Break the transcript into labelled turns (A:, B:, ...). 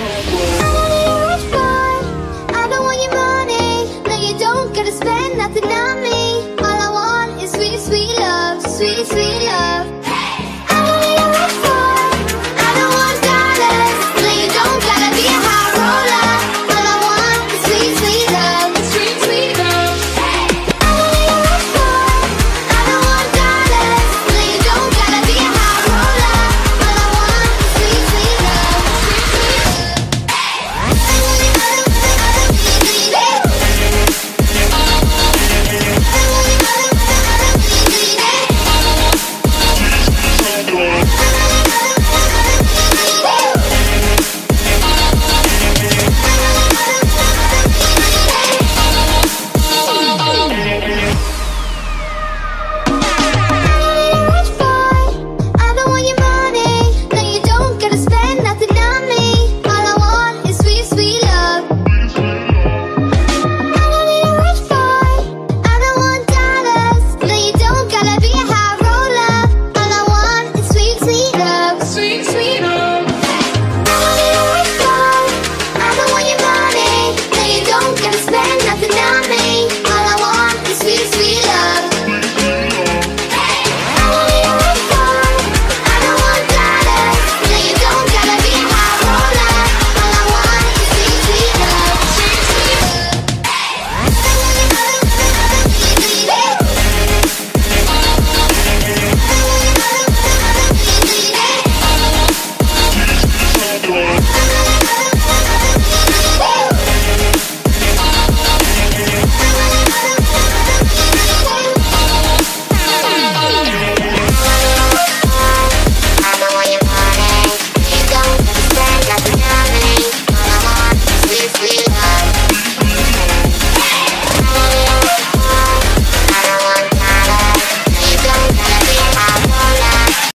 A: Oh,